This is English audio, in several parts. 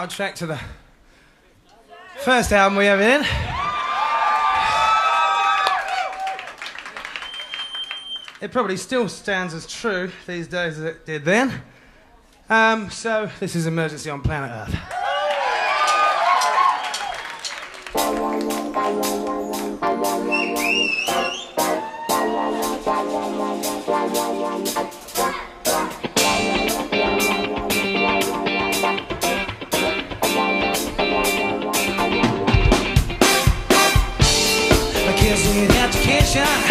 title track to the first album we ever did. It probably still stands as true these days as it did then. Um, so, this is Emergency on Planet Earth. 现在。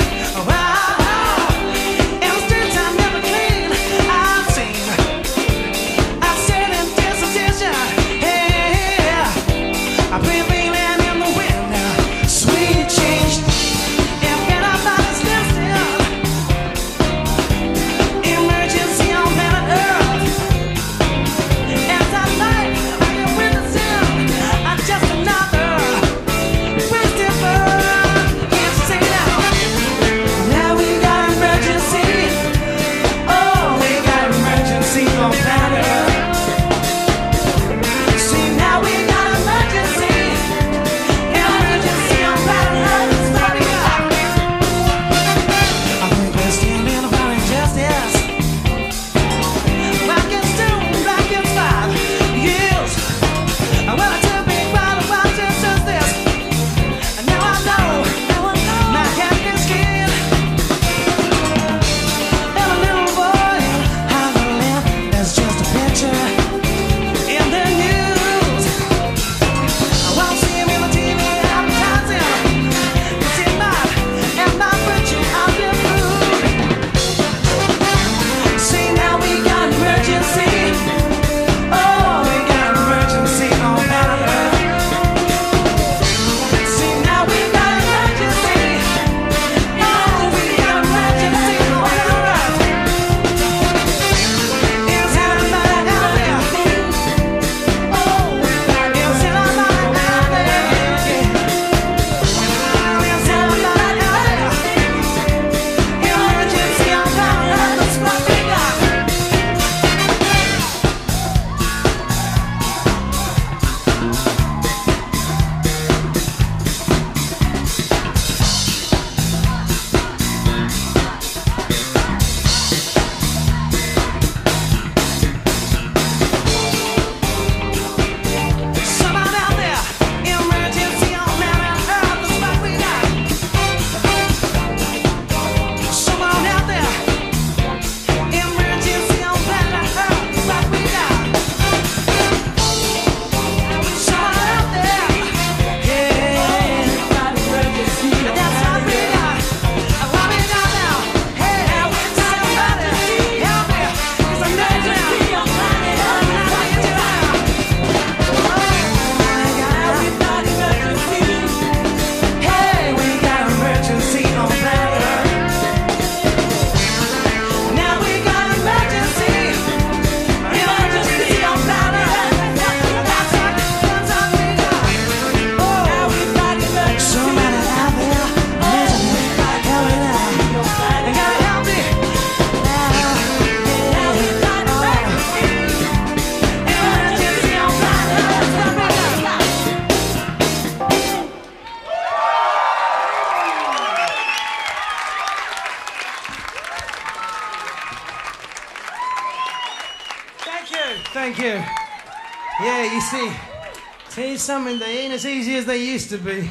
something they ain't as easy as they used to be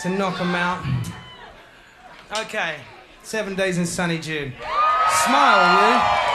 to knock them out. Okay, seven days in sunny June. Smile, you.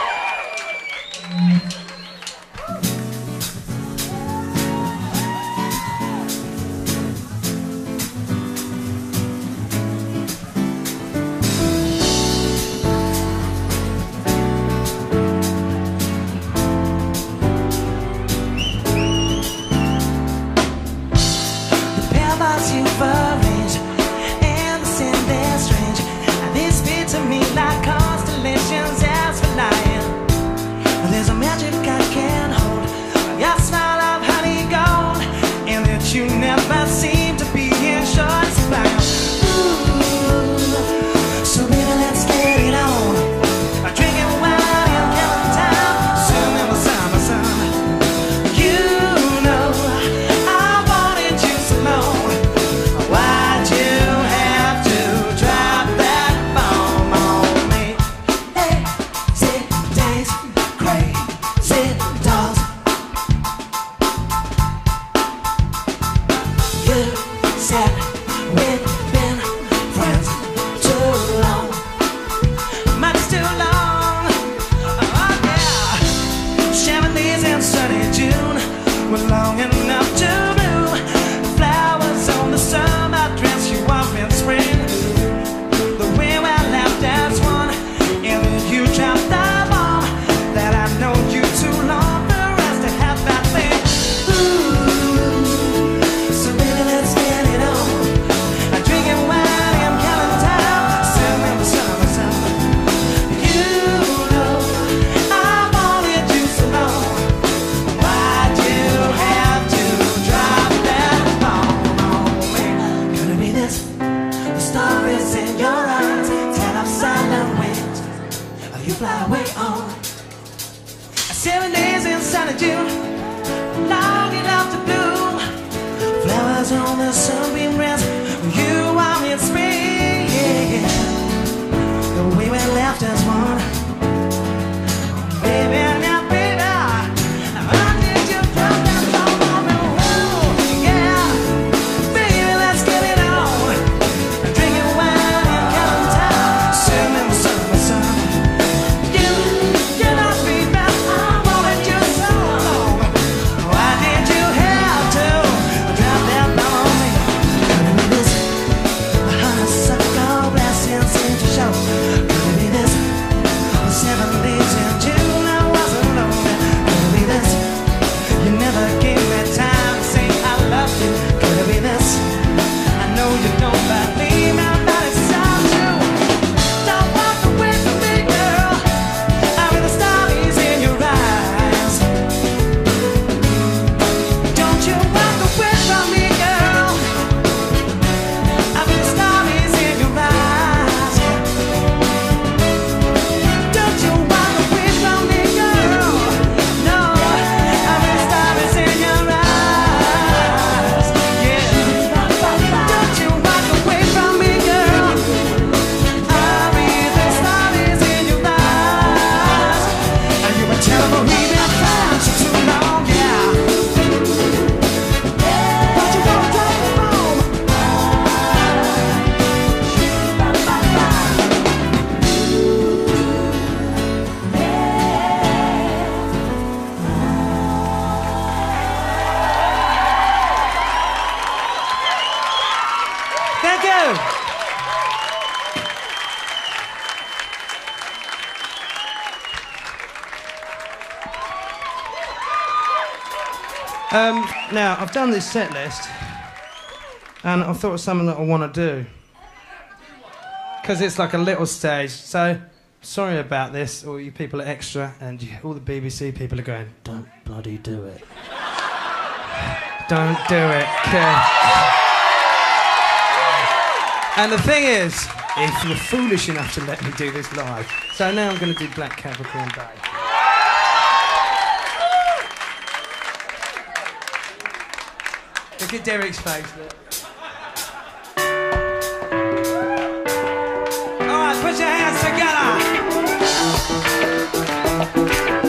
I've done this set list, and I thought of something that I want to do. Because it's like a little stage. So, sorry about this, all you people at Extra, and you, all the BBC people are going, don't bloody do it. don't do it. And the thing is, if you're foolish enough to let me do this live, so now I'm going to do Black Capricorn Day. Look at Derek's face. Look. All right, put your hands together.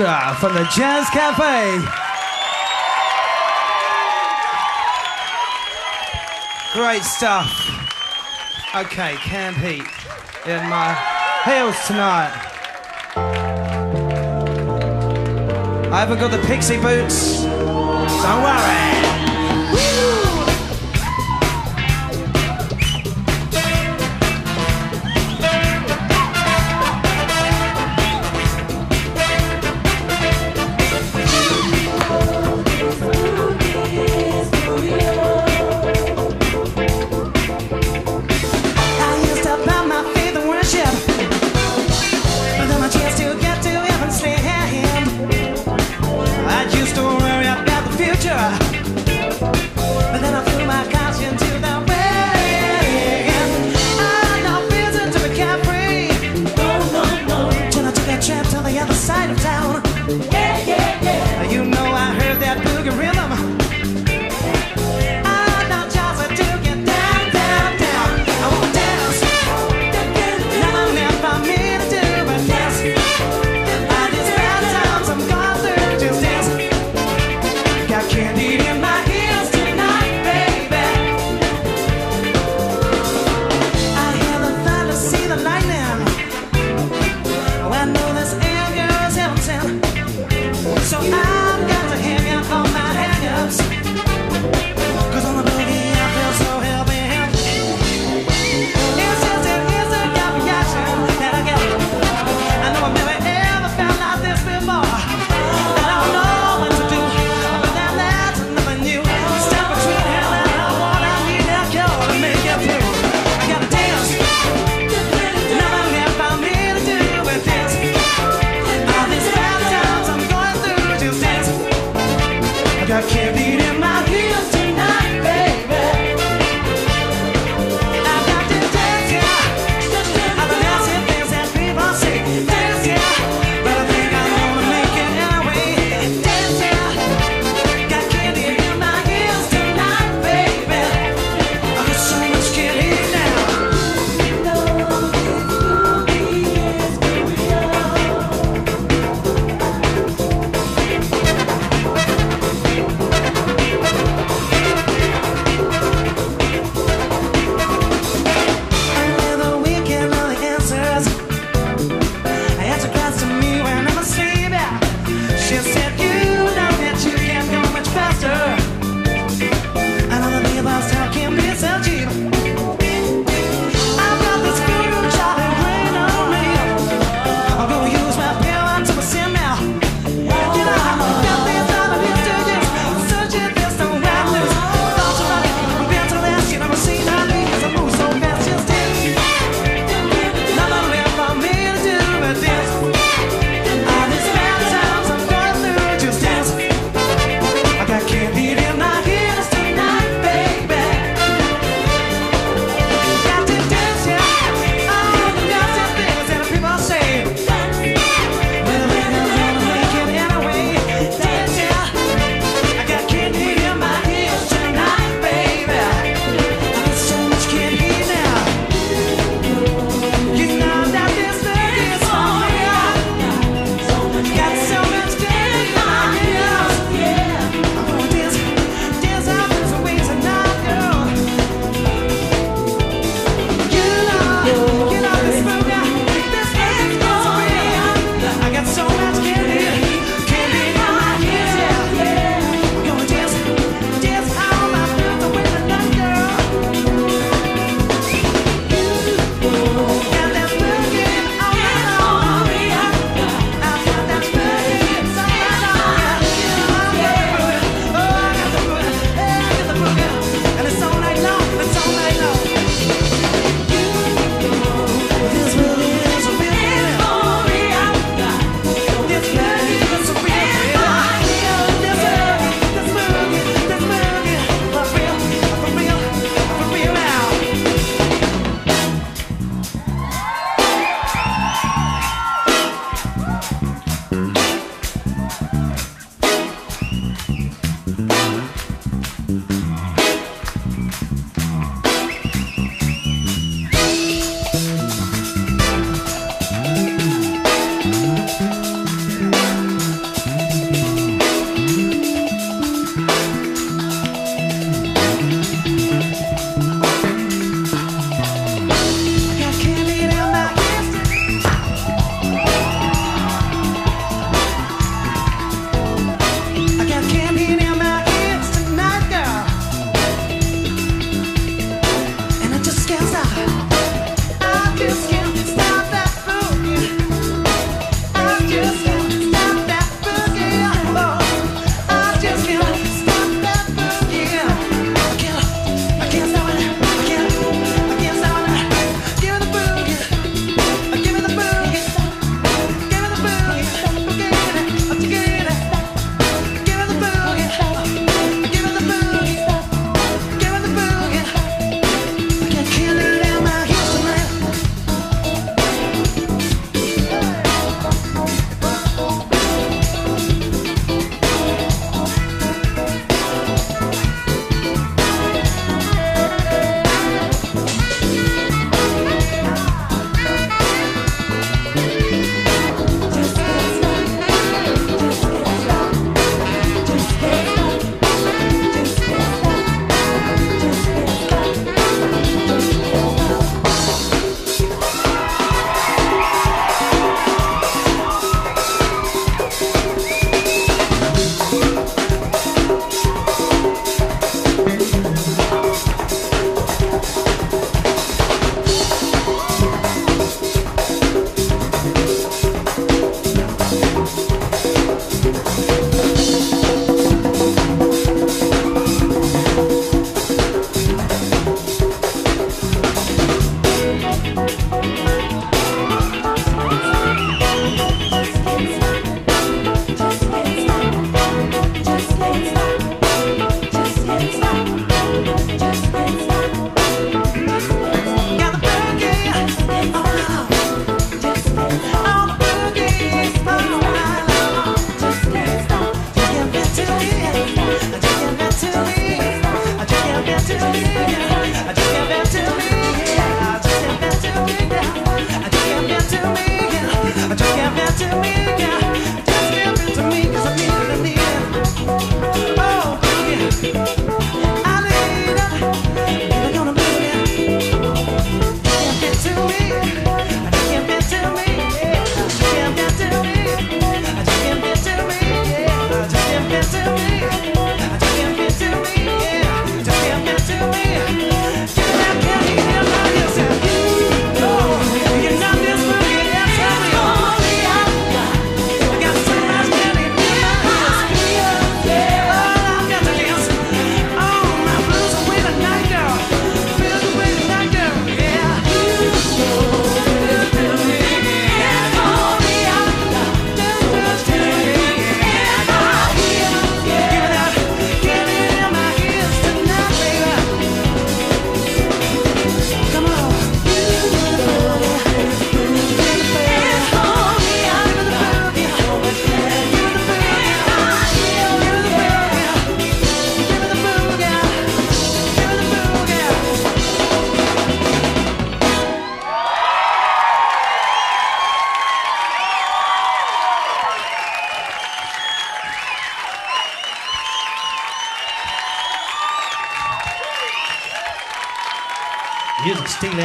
Orchestra from the Jazz Cafe. Great stuff. Okay, Camp Heat in my heels tonight. I haven't got the pixie boots. Don't worry.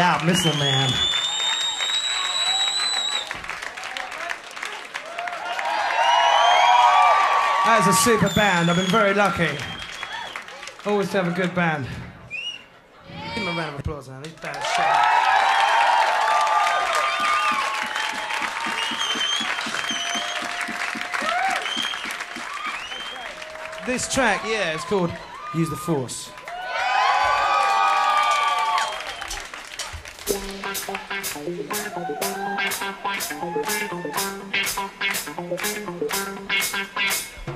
out, Missile Man. That's a super band. I've been very lucky. Always to have a good band. Give him a round of applause, man. He's bad shit. This track, yeah, it's called Use the Force. Thank you.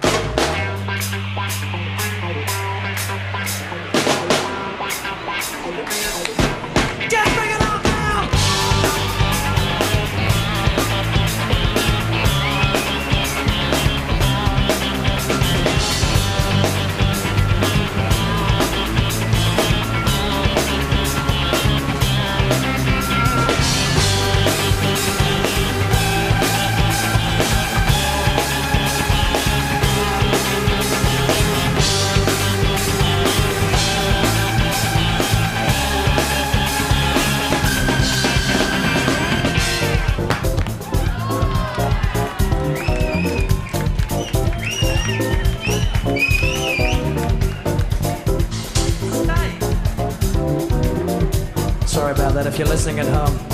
you're listening at home.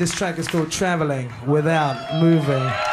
This track is called Traveling Without Moving.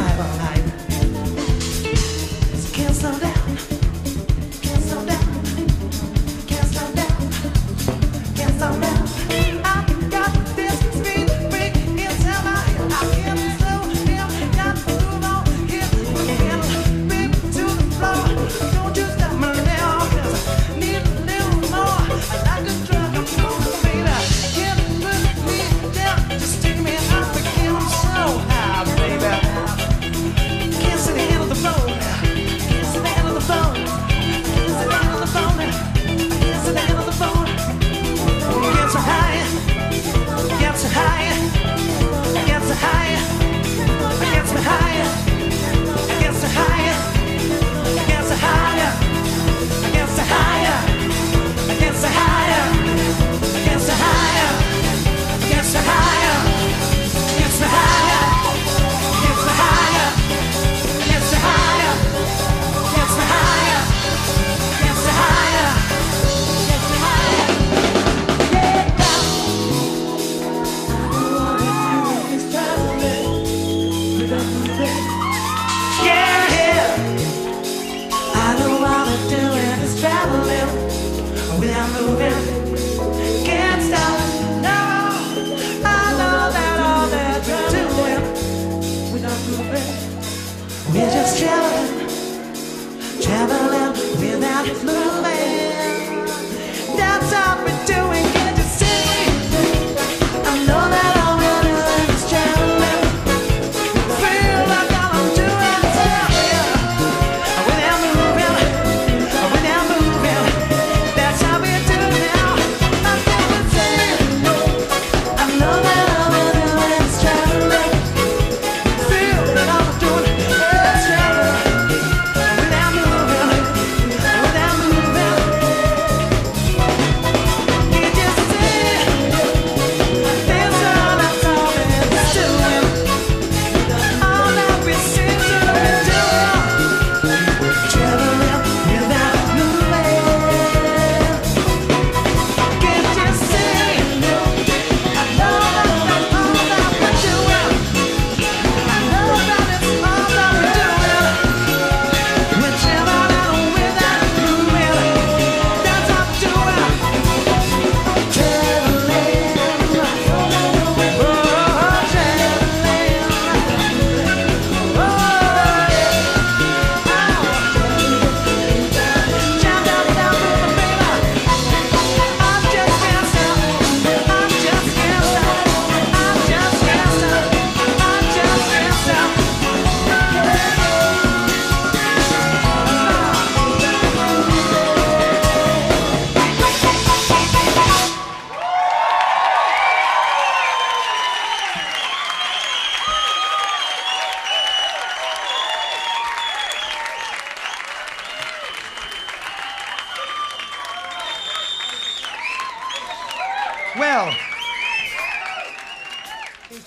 drive all night. Can't slow down.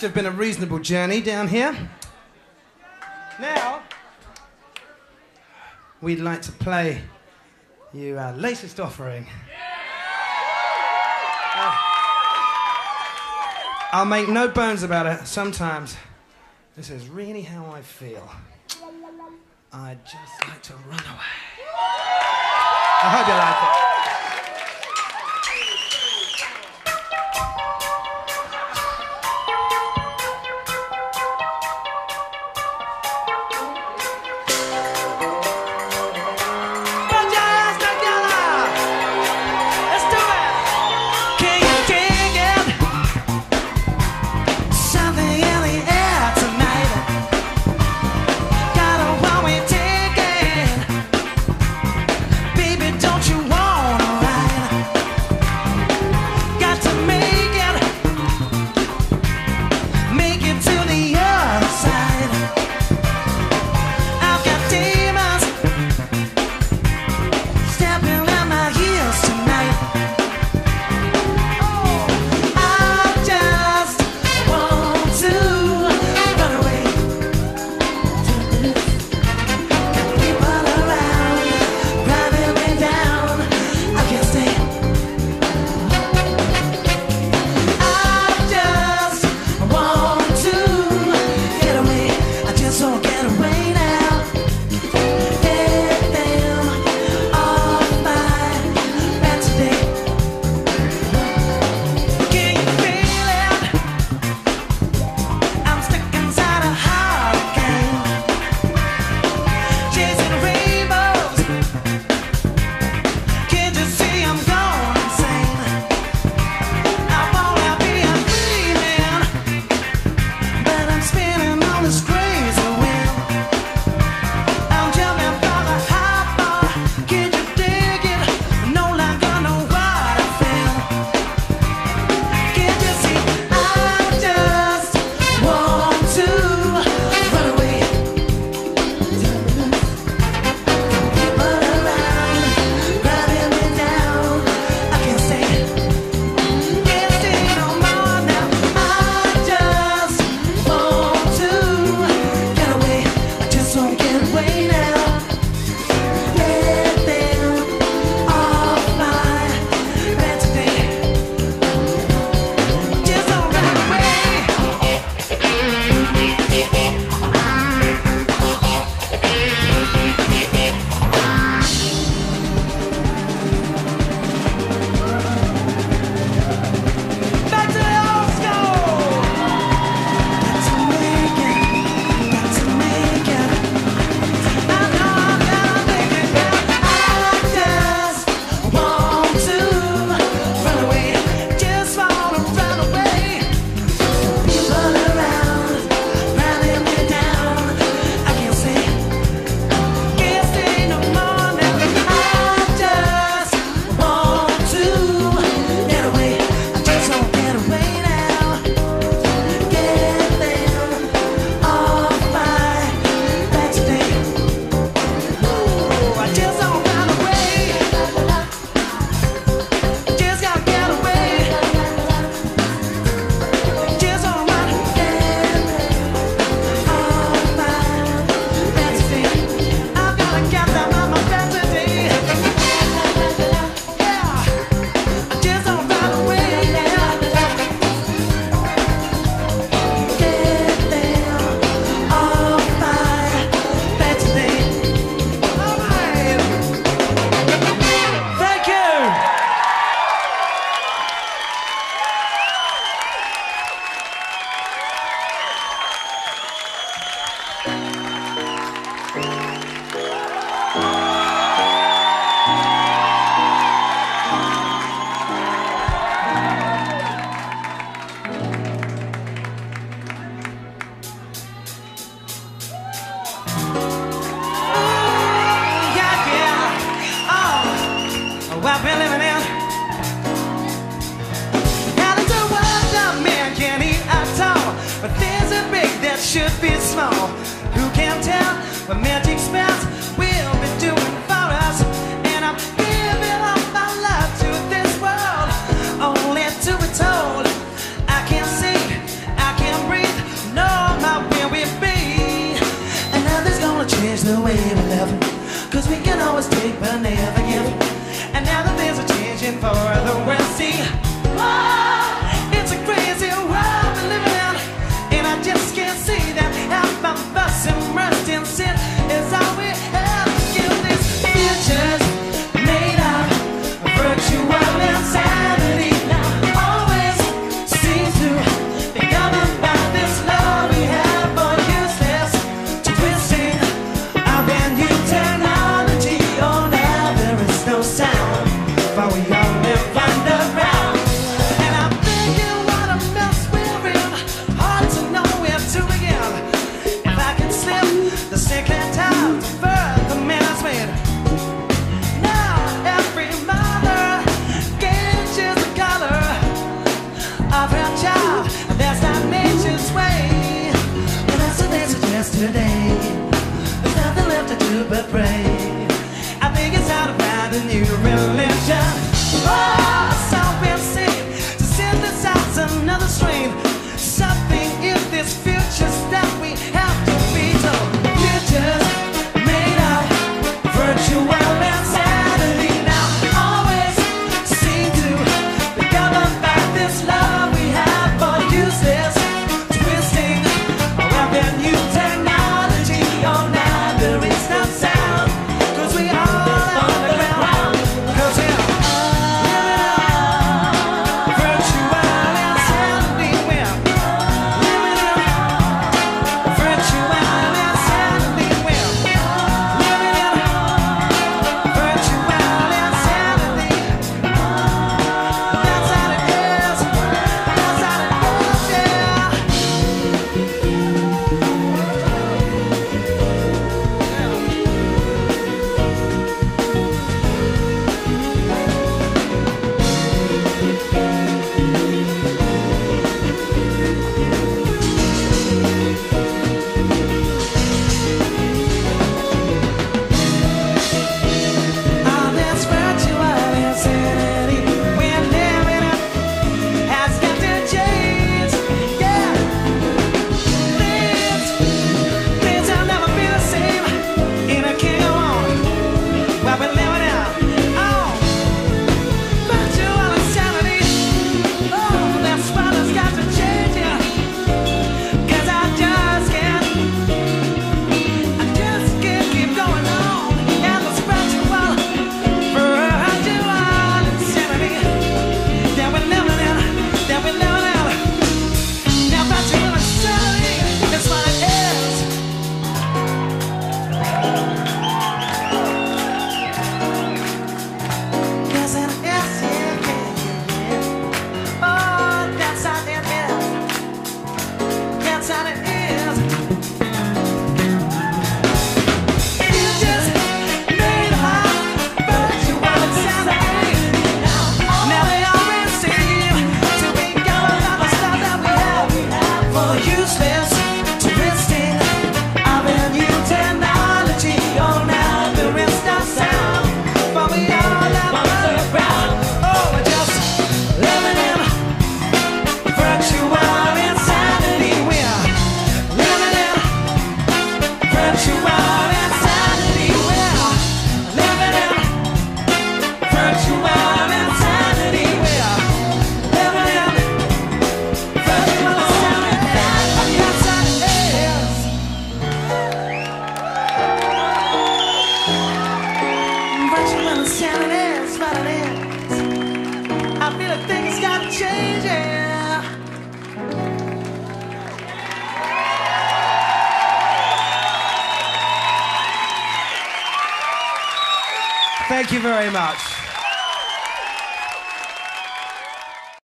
have been a reasonable journey down here. Now, we'd like to play you our latest offering. Uh, I'll make no bones about it. Sometimes this is really how I feel. I'd just like to run away. I hope you like it. for magic spells